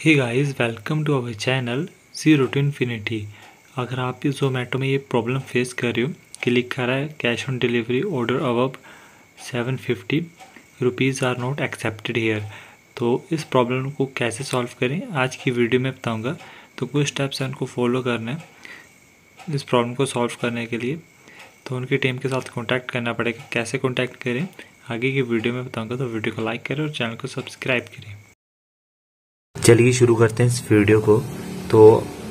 Hey guys welcome to our channel zero to infinity अगर आप भी जोमेटो में ये प्रॉब्लम फेस कर रहे हो कि लिखा रहा है कैश ऑन डिलीवरी ऑर्डर अब seven fifty rupees are not accepted here तो इस प्रॉब्लम को कैसे सॉल्व करें? आज की वीडियो में बताऊँगा। तो कुछ स्टेप्स हैं उनको फॉलो करना है इस प्रॉब्लम को सॉल्व करने के लिए। तो उनकी टीम के साथ कॉन्टैक्ट करना पड़ेगा। कैसे कॉन्टैक्ट करें? आगे की वीडियो में बताऊँगा। तो वीडियो को लाइक करें और चैनल को सब्सक्राइब करें। चलिए शुरू करते हैं इस वीडियो को। तो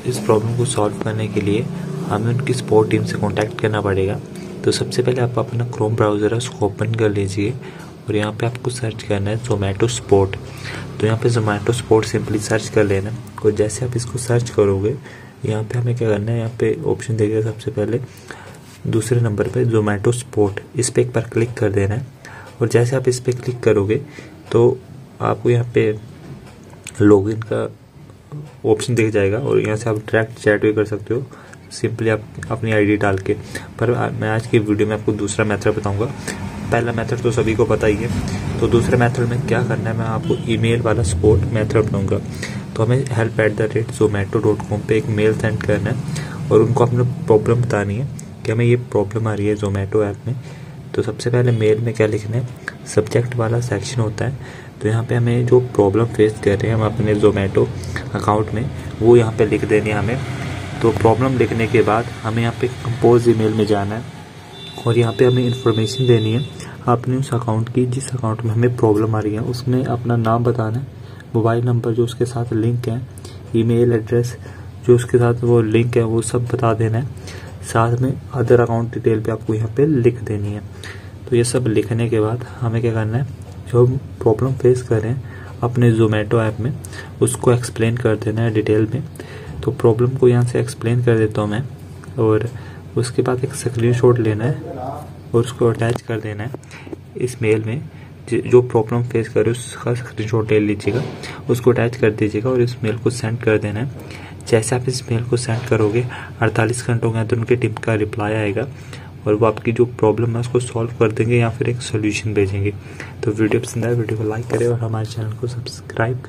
इस प्रॉब्लम को सॉल्व करने के लिए हमें उनकी स्पोर्ट टीम से कांटेक्ट करना पड़ेगा। तो सबसे पहले आप अपना क्रोम ब्राउज़र है उसको ओपन कर लीजिए और यहाँ पे आपको सर्च करना है जोमेटो स्पोर्ट तो यहाँ पे जोमेटो स्पोर्ट सिंपली सर्च कर लेना। और जैसे आप इसको सर्च करोगे, यहाँ पे हमें क्या करना है, यहाँ पे ऑप्शन देगा सबसे पहले। दूसरे नंबर पे जोमेटो स्पोर्ट इस पर एक बार क्लिक कर देना है। और जैसे आप इस पर क्लिक करोगे तो आपको यहाँ पे लॉगिन का ऑप्शन दिख जाएगा और यहाँ से आप डायरेक्ट चैट भी कर सकते हो। सिंपली आप अपनी आईडी डाल के। पर मैं आज की वीडियो में आपको दूसरा मेथड बताऊँगा। पहला मेथड तो सभी को पता ही है। तो दूसरे मेथड में क्या करना है, मैं आपको ईमेल वाला सपोर्ट मेथड बताऊँगा। तो हमें help at the rate Zomato dot com पर एक मेल सेंड करना है और उनको अपनी प्रॉब्लम बतानी है कि हमें ये प्रॉब्लम आ रही है जोमेटो ऐप में। तो सबसे पहले मेल में क्या लिखना है? सब्जेक्ट वाला सेक्शन होता है तो यहाँ पे हमें जो प्रॉब्लम फेस कर रहे हैं हम अपने जोमेटो अकाउंट में, वो यहाँ पे लिख देनी है हमें। तो प्रॉब्लम लिखने के बाद हमें यहाँ पे कंपोज ईमेल में जाना है और यहाँ पे हमें इन्फॉर्मेशन देनी है। अपने उस अकाउंट की, जिस अकाउंट में हमें प्रॉब्लम आ रही है, उसमें अपना नाम बताना है मोबाइल नंबर जो उसके साथ लिंक है ईमेल एड्रेस जो उसके साथ वो लिंक है, वो सब बता देना है। साथ में अदर अकाउंट डिटेल पे आपको यहाँ पे लिख देनी है। तो ये सब लिखने के बाद हमें क्या करना है, जो प्रॉब्लम फेस कर रहे हैं, अपने जोमेटो ऐप में, उसको एक्सप्लेन कर देना है डिटेल में। तो प्रॉब्लम को यहाँ से एक्सप्लेन कर देता हूँ मैं, और उसके बाद एक स्क्रीन शॉट लेना है, और उसको अटैच कर देना है इस मेल में। जो प्रॉब्लम फेस कर रहे हो, उसका स्क्रीन शॉट ले लीजिएगा, उसको अटैच कर दीजिएगा, और इस मेल को सेंड कर देना है। जैसे आप इस मेल को सेंड करोगे 48 घंटों के अंदर उनकी टीम का रिप्लाई आएगा और वो आपकी जो प्रॉब्लम है उसको सॉल्व कर देंगे या फिर एक सोल्यूशन भेजेंगे। तो वीडियो पसंद आए, वीडियो को लाइक करें और हमारे चैनल को सब्सक्राइब करें।